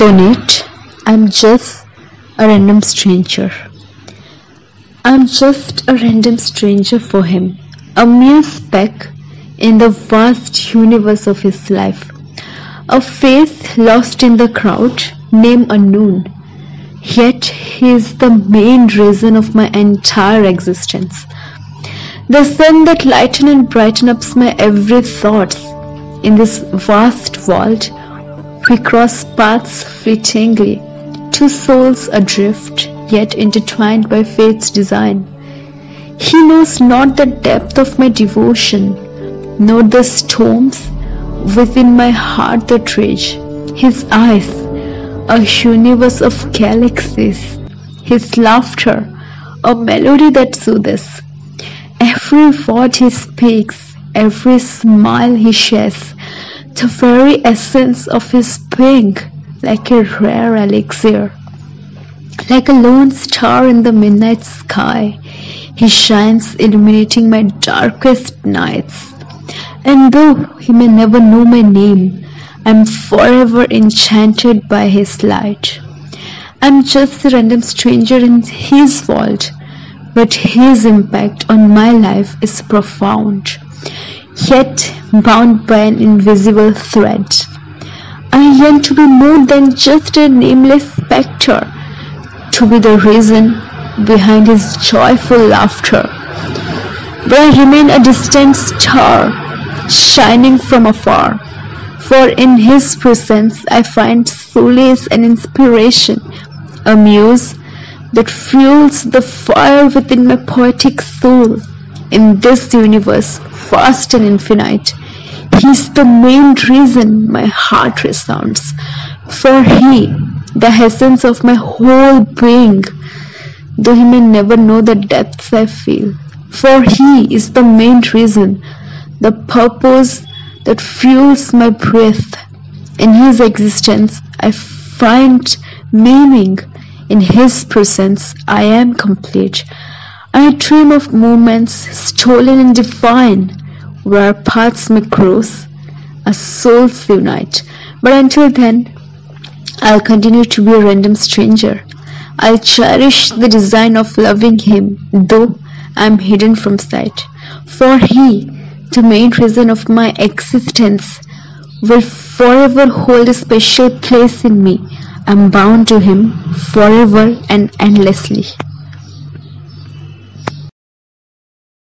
Sonnet I'm just a random stranger. I'm just a random stranger for him, a mere speck in the vast universe of his life, a face lost in the crowd, name unknown. Yet he is the main reason of my entire existence. The sun that lightens and brightens up my every thought. In this vast world, we cross paths fleetingly, two souls adrift, yet intertwined by fate's design. He knows not the depth of my devotion, nor the storms within my heart that rage. His eyes, a universe of galaxies, his laughter, a melody that soothes. Every word he speaks, every smile he shares, the very essence of his being, like a rare elixir. Like a lone star in the midnight sky, he shines illuminating my darkest nights. And though he may never know my name, I'm forever enchanted by his light. I'm just a random stranger in his world, but his impact on my life is profound yet bound by an invisible thread. I yearn to be more than just a nameless spectre, to be the reason behind his joyful laughter. But I remain a distant star, shining from afar, for in his presence I find solace and inspiration, a muse that fuels the fire within my poetic soul. In this universe, vast and infinite. He's the main reason my heart resounds. For He, the essence of my whole being, though He may never know the depths I feel. For He is the main reason, the purpose that fuels my breath. In His existence, I find meaning. In His presence, I am complete. I dream of moments stolen and divine where paths may cross, a souls unite. But until then, I'll continue to be a random stranger. I'll cherish the design of loving him, though I'm hidden from sight. For he, the main reason of my existence, will forever hold a special place in me. I'm bound to him forever and endlessly.